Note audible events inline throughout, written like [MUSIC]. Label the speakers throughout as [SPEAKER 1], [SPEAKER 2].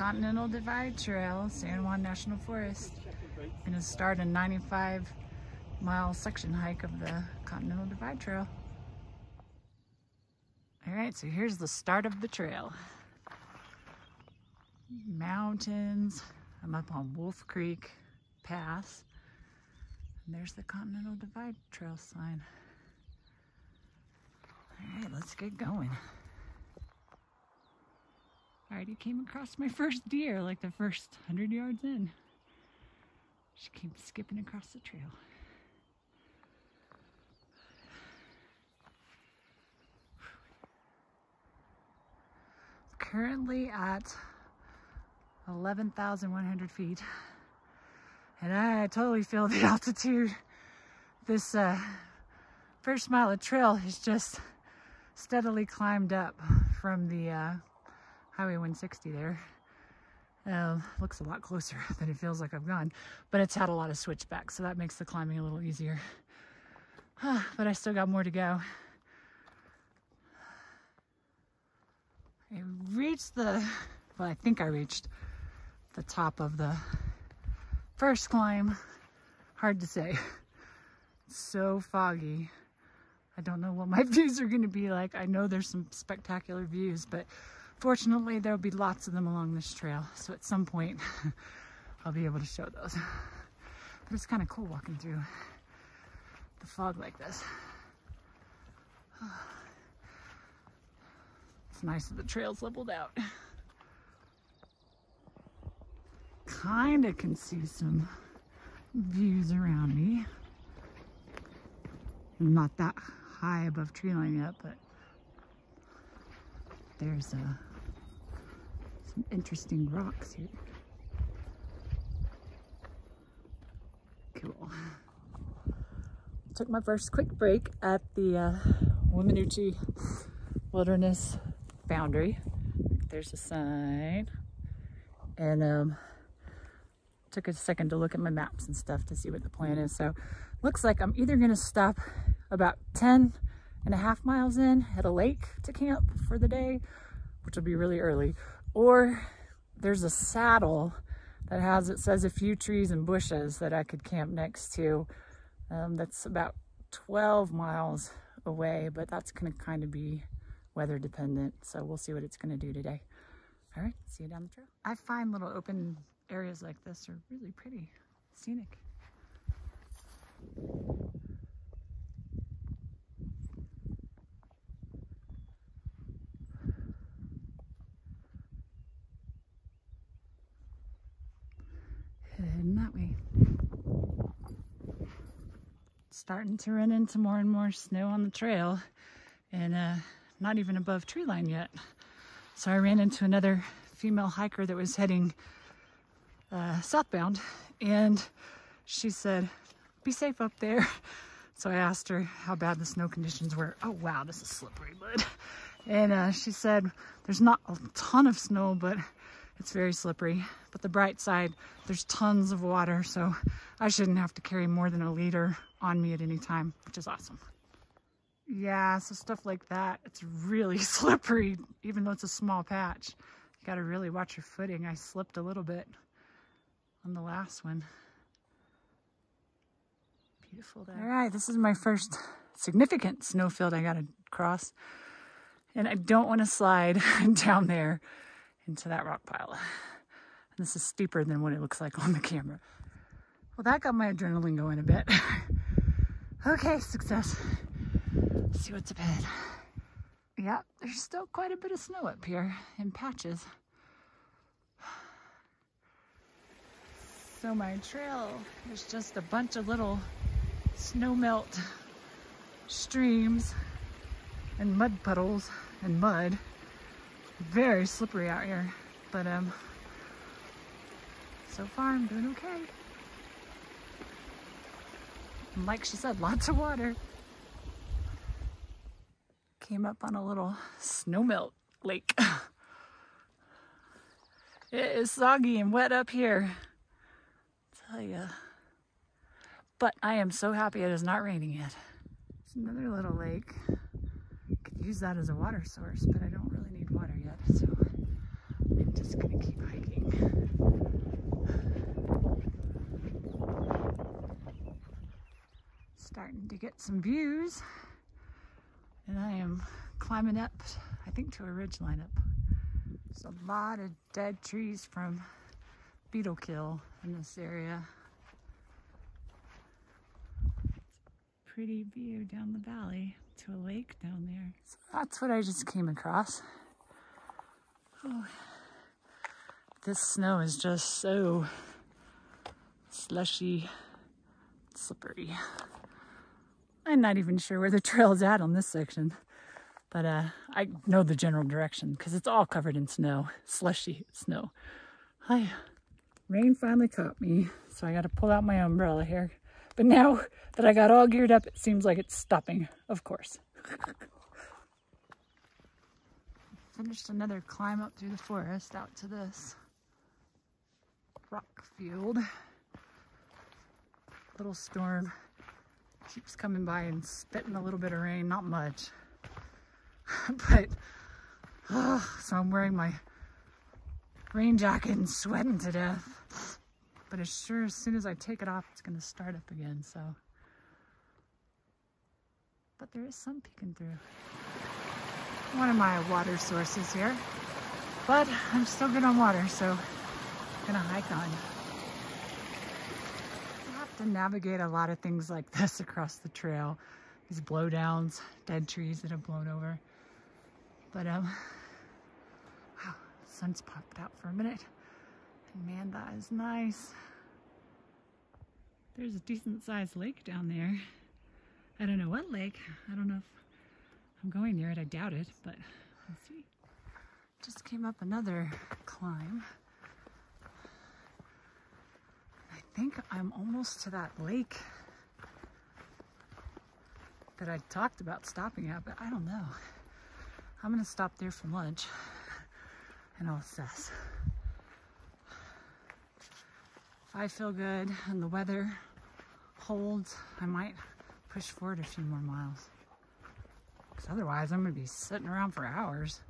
[SPEAKER 1] Continental Divide Trail, San Juan National Forest. Gonna start a 95 mile section hike of the Continental Divide Trail. All right, so here's the start of the trail. Mountains. I'm up on Wolf Creek Pass. And there's the Continental Divide Trail sign. All right, let's get going. I already came across my first deer like the first 100 yards in. She came skipping across the trail. Currently at 11,100 feet. And I totally feel the [LAUGHS] altitude. This uh, first mile of trail has just steadily climbed up from the uh, Highway 160 there. Uh, looks a lot closer [LAUGHS] than it feels like I've gone, but it's had a lot of switchbacks, so that makes the climbing a little easier. [SIGHS] but I still got more to go. I reached the, well, I think I reached the top of the first climb. Hard to say. [LAUGHS] so foggy. I don't know what my [LAUGHS] views are going to be like. I know there's some spectacular views, but fortunately there'll be lots of them along this trail. So at some point [LAUGHS] I'll be able to show those. But it's kind of cool walking through the fog like this. [SIGHS] It's nice that the trail's leveled out. Kind of can see some views around me. I'm not that high above tree line yet, but there's uh, some interesting rocks here. Cool. Took my first quick break at the uh, Wilderness boundary. There's a sign. And um, took a second to look at my maps and stuff to see what the plan is. So looks like I'm either gonna stop about 10 and a half miles in at a lake to camp for the day, which will be really early. Or there's a saddle that has, it says a few trees and bushes that I could camp next to. Um, that's about 12 miles away, but that's gonna kind of be weather dependent. So we'll see what it's to do today. All right, see you down the trail. I find little open areas like this are really pretty, scenic. Heading that way. Starting to run into more and more snow on the trail. And uh, not even above tree line yet. So I ran into another female hiker that was heading uh, southbound and she said, be safe up there. So I asked her how bad the snow conditions were. Oh wow, this is slippery, bud. And uh, she said, there's not a ton of snow, but it's very slippery. But the bright side, there's tons of water, so I shouldn't have to carry more than a liter on me at any time, which is awesome. Yeah, so stuff like that, it's really [LAUGHS] slippery, even though it's a small patch. You gotta really watch your footing. I slipped a little bit on the last one. Beautiful day. All right, this is my first significant snowfield I gotta cross. And I don't wanna slide [LAUGHS] down there into that rock pile. And this is steeper than what it looks like on the camera. Well, that got my adrenaline going a bit. [LAUGHS] okay, success see what's ahead. Yeah, there's still quite a bit of snow up here in patches. So my trail is just a bunch of little snow melt streams and mud puddles and mud. Very slippery out here, but um, so far I'm doing okay. And like she said, lots of water came up on a little snowmelt lake. [LAUGHS] it is soggy and wet up here. I tell ya. But I am so happy it is not raining yet. It's another little lake. Could use that as a water source, but I don't really need water yet, so I'm just gonna keep hiking. Get some views. And I am climbing up, I think to a ridge line up. There's a lot of dead trees from beetle kill in this area. Pretty view down the valley to a lake down there. So that's what I just came across. Oh, this snow is just so slushy, slippery. I'm not even sure where the trail's at on this section, but uh, I know the general direction because it's all covered in snow, slushy snow. Hi, rain finally caught me, so I got to pull out my umbrella here. But now that I got all geared up, it seems like it's stopping, of course. [LAUGHS] Finished another climb up through the forest out to this rock field. Little storm keeps coming by and spitting a little bit of rain, not much. [LAUGHS] but, oh, so I'm wearing my rain jacket and sweating to death. But as sure as soon as I take it off, it's gonna start up again, so. But there is some peeking through. One of my water sources here. But I'm still good on water, so I'm gonna hike on to navigate a lot of things like [LAUGHS] this across the trail. These blowdowns, dead trees that have blown over. But, um, [SIGHS] wow, sun's popped out for a minute. And man, that is nice. There's a decent sized lake down there. I don't know what lake. I don't know if I'm going near it. I doubt it, but let's see. Just came up another climb. Think I'm almost to that lake that I talked about stopping at, but I don't know. I'm gonna stop there for lunch and I'll assess. If I feel good and the weather holds, I might push forward a few more miles. Because otherwise I'm gonna be sitting around for hours.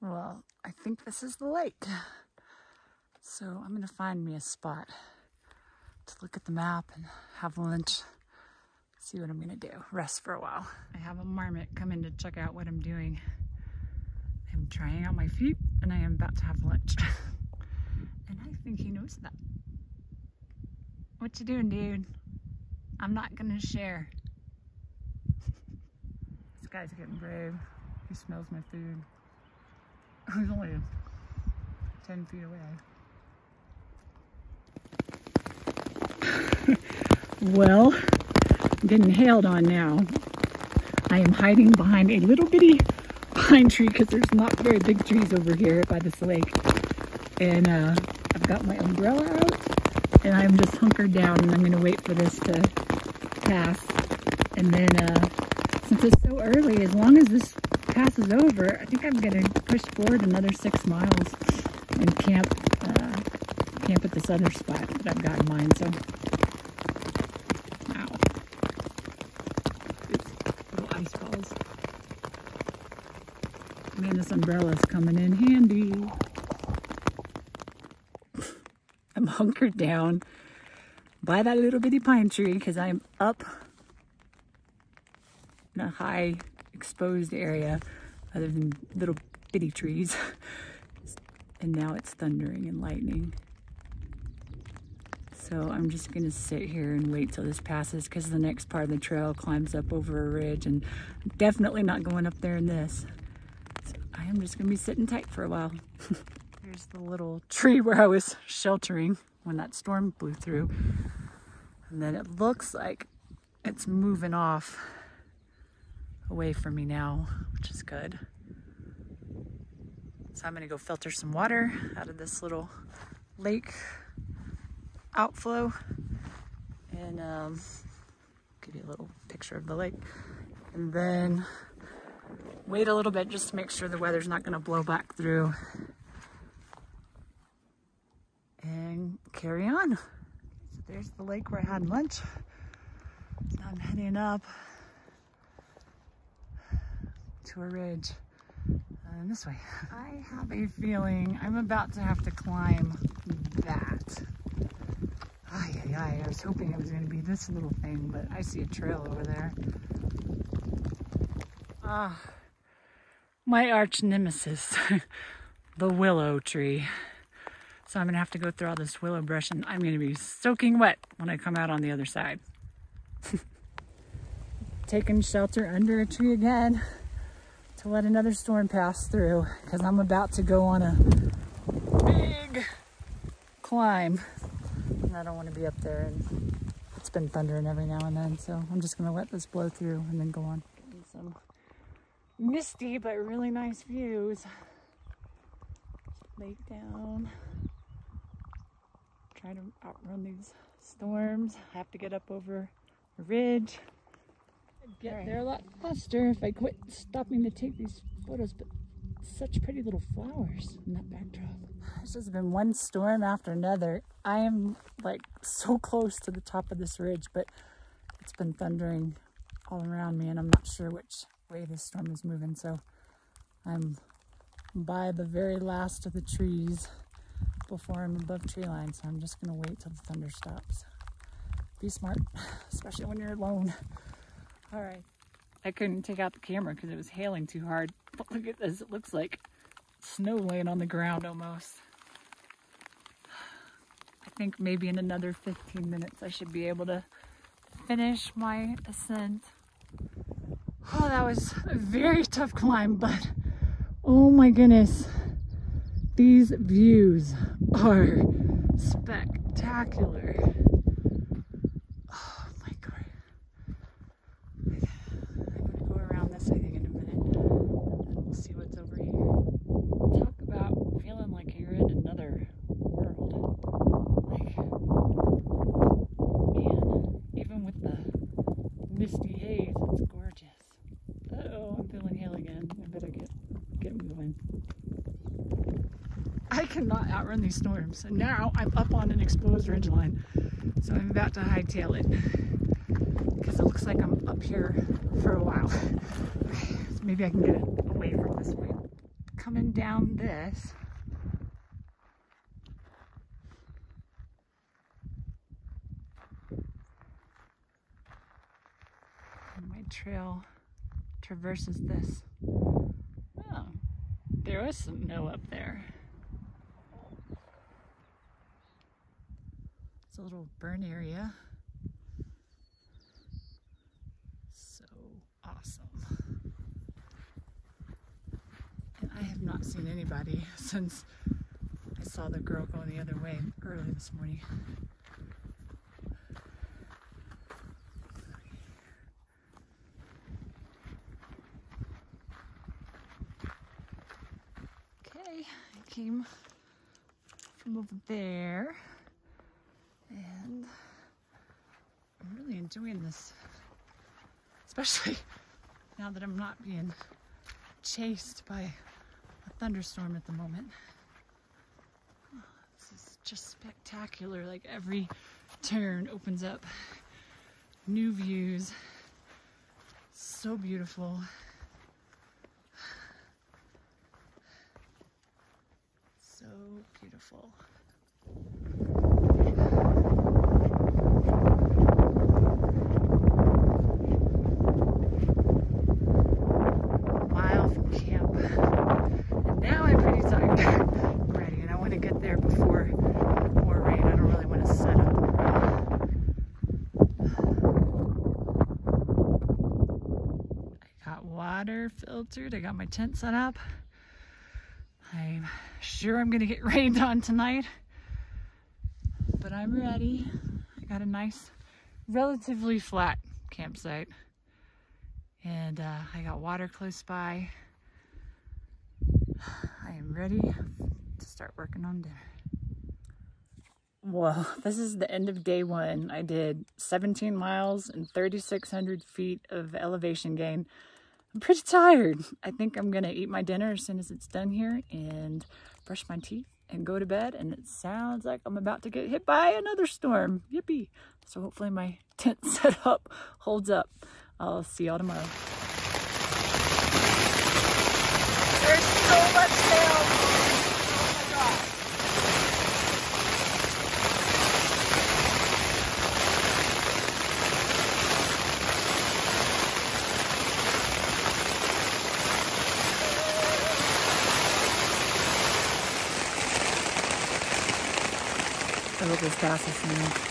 [SPEAKER 1] Well, I think this is the lake. So I'm gonna find me a spot to look at the map and have lunch, see what I'm gonna do, rest for a while. I have a marmot coming to check out what I'm doing. I'm trying out my feet and I am about to have lunch. [LAUGHS] and I think he knows that. What you doing, dude? I'm not gonna share. [LAUGHS] this guy's getting brave. He smells my food. [LAUGHS] He's only 10 feet away. [LAUGHS] well, I'm getting hailed on now. I am hiding behind a little bitty pine tree because there's not very big trees over here by this lake. And uh, I've got my umbrella out and I'm just hunkered down and I'm going to wait for this to pass. And then uh, since it's so early, as long as this passes over, I think I'm going to push forward another six miles and camp uh, camp at this other spot that I've got in mind. So, wow, these little ice balls. Man, this umbrella is coming in handy. I'm hunkered down by that little bitty pine tree because I'm up in a high exposed area other than little bitty trees. [LAUGHS] and now it's thundering and lightning. So I'm just gonna sit here and wait till this passes because the next part of the trail climbs up over a ridge and I'm definitely not going up there in this. So I am just gonna be sitting tight for a while. [LAUGHS] Here's the little tree where I was sheltering when that storm blew through. And then it looks like it's moving off away from me now, which is good. So I'm gonna go filter some water out of this little lake outflow and um, give you a little picture of the lake. And then wait a little bit just to make sure the weather's not gonna blow back through and carry on. So there's the lake where I had lunch. I'm heading up to a ridge. And this way. I have a feeling I'm about to have to climb that. Ay, ay, ay. I was hoping it was going to be this little thing, but I see a trail over there. Ah, my arch nemesis, [LAUGHS] the willow tree. So I'm going to have to go through all this willow brush and I'm going to be soaking wet when I come out on the other side. [LAUGHS] Taking shelter under a tree again to let another storm pass through because I'm about to go on a big climb and I don't want to be up there and it's been thundering every now and then so I'm just going to let this blow through and then go on. Some misty but really nice views. Lake down. Trying to outrun these storms. I have to get up over a ridge get right. there a lot faster if I quit stopping to take these photos, but such pretty little flowers in that backdrop. This has been one storm after another. I am like so close to the top of this ridge, but it's been thundering all around me and I'm not sure which way this storm is moving. So I'm by the very last of the trees before I'm above tree line. So I'm just gonna wait till the thunder stops. Be smart, [SIGHS] especially when you're alone. All right. I couldn't take out the camera because it was hailing too hard. But [LAUGHS] look at this. It looks like snow laying on the ground almost. I think maybe in another 15 minutes I should be able to finish my ascent. Oh, that was a very tough climb, but oh my goodness. These views are spectacular. cannot outrun these storms. And now I'm up on an exposed ridgeline. So I'm about to hightail it. Because it looks like I'm up here for a while. so maybe I can get it away from this way. Coming down this. My trail traverses this. Oh, there was some snow up there. It's a little burn area. So awesome. And I have not seen anybody since I saw the girl going the other way early this morning. Okay, I came from over there. And Enjoying this, especially now that I'm not being chased by a thunderstorm at the moment. Oh, this is just spectacular. Like every turn opens up new views. So beautiful. So beautiful. I got my tent set up. I'm sure I'm gonna get [LAUGHS] rained on tonight, but I'm ready. I got a nice, relatively flat campsite. And uh, I got water close by. [SIGHS] I am ready to start working on dinner. Well, this is the end of day one. I did 17 miles and 3,600 feet of elevation gain. I'm pretty tired. I think I'm gonna eat my dinner as soon as it's done here and brush my teeth and go to bed. And it sounds like I'm about to get hit by another storm. Yippee. So hopefully my [LAUGHS] tent setup holds up. I'll see y'all tomorrow. There's so much. This passes me.